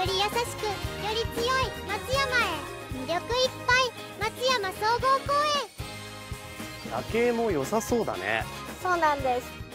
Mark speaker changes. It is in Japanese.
Speaker 1: より優しくより強い松山へ。魅力いっぱい松山総合公園。
Speaker 2: 夜景も良さそうだね。
Speaker 3: そうなんです。